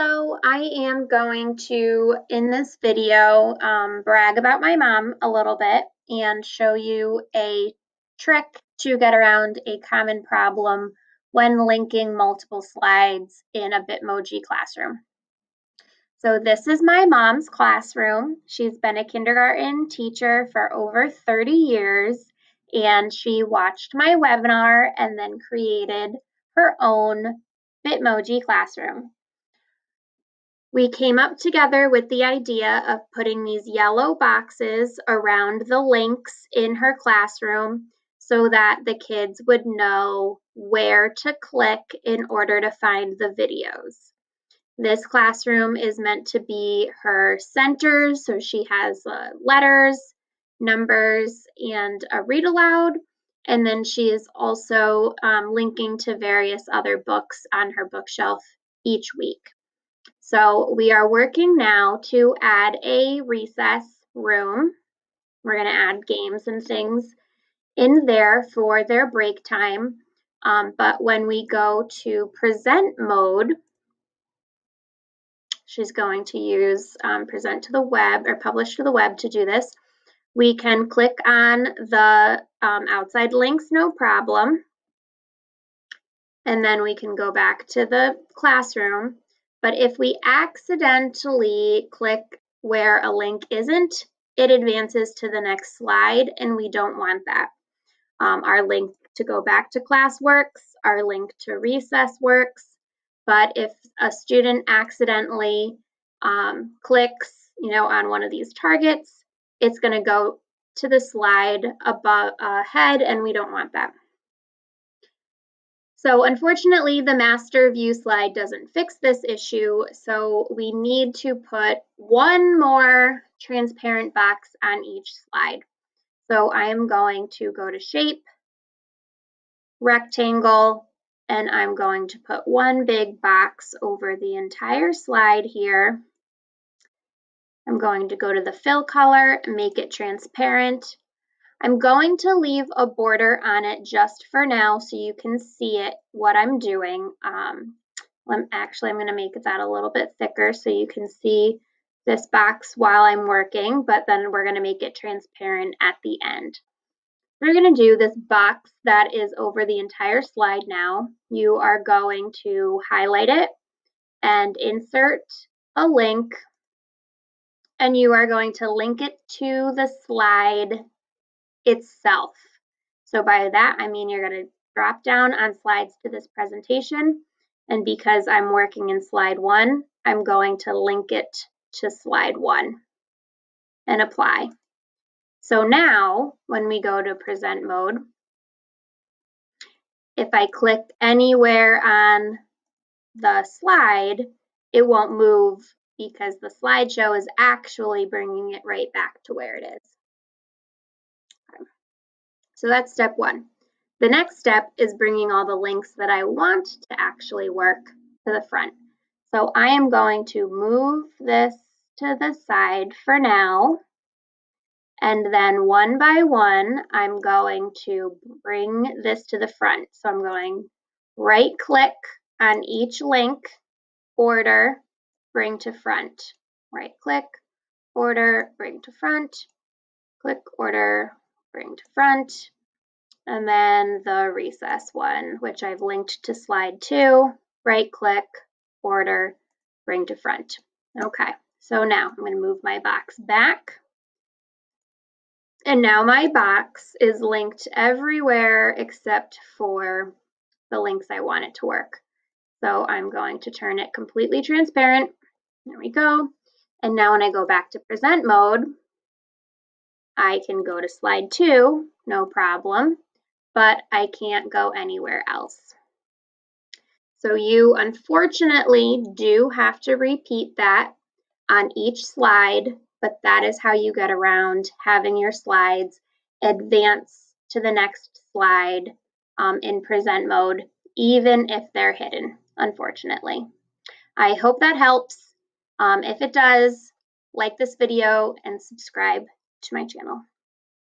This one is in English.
Hello, I am going to, in this video, um, brag about my mom a little bit and show you a trick to get around a common problem when linking multiple slides in a Bitmoji classroom. So this is my mom's classroom. She's been a kindergarten teacher for over 30 years and she watched my webinar and then created her own Bitmoji classroom. We came up together with the idea of putting these yellow boxes around the links in her classroom so that the kids would know where to click in order to find the videos. This classroom is meant to be her center, so she has uh, letters, numbers, and a read aloud. And then she is also um, linking to various other books on her bookshelf each week. So we are working now to add a recess room. We're going to add games and things in there for their break time. Um, but when we go to present mode, she's going to use um, present to the web or publish to the web to do this. We can click on the um, outside links, no problem. And then we can go back to the classroom but if we accidentally click where a link isn't, it advances to the next slide and we don't want that. Um, our link to go back to class works, our link to recess works, but if a student accidentally um, clicks, you know, on one of these targets, it's going to go to the slide above ahead and we don't want that. So unfortunately, the master view slide doesn't fix this issue, so we need to put one more transparent box on each slide. So I am going to go to shape, rectangle, and I'm going to put one big box over the entire slide here. I'm going to go to the fill color, make it transparent, I'm going to leave a border on it just for now so you can see it, what I'm doing. Um, I'm, actually, I'm going to make that a little bit thicker so you can see this box while I'm working, but then we're going to make it transparent at the end. We're going to do this box that is over the entire slide now. You are going to highlight it and insert a link, and you are going to link it to the slide itself. So by that, I mean you're going to drop down on slides to this presentation. And because I'm working in slide one, I'm going to link it to slide one and apply. So now when we go to present mode, if I click anywhere on the slide, it won't move because the slideshow is actually bringing it right back to where it is. So that's step one. The next step is bringing all the links that I want to actually work to the front. So I am going to move this to the side for now. And then one by one, I'm going to bring this to the front. So I'm going right click on each link, order, bring to front. Right click, order, bring to front, click, order, bring to front, and then the recess one, which I've linked to slide two, right click, order, bring to front. Okay, so now I'm going to move my box back. And now my box is linked everywhere except for the links I want it to work. So I'm going to turn it completely transparent. There we go. And now when I go back to present mode, I can go to slide two, no problem, but I can't go anywhere else. So you unfortunately do have to repeat that on each slide, but that is how you get around having your slides advance to the next slide um, in present mode, even if they're hidden, unfortunately. I hope that helps. Um, if it does, like this video and subscribe to my channel.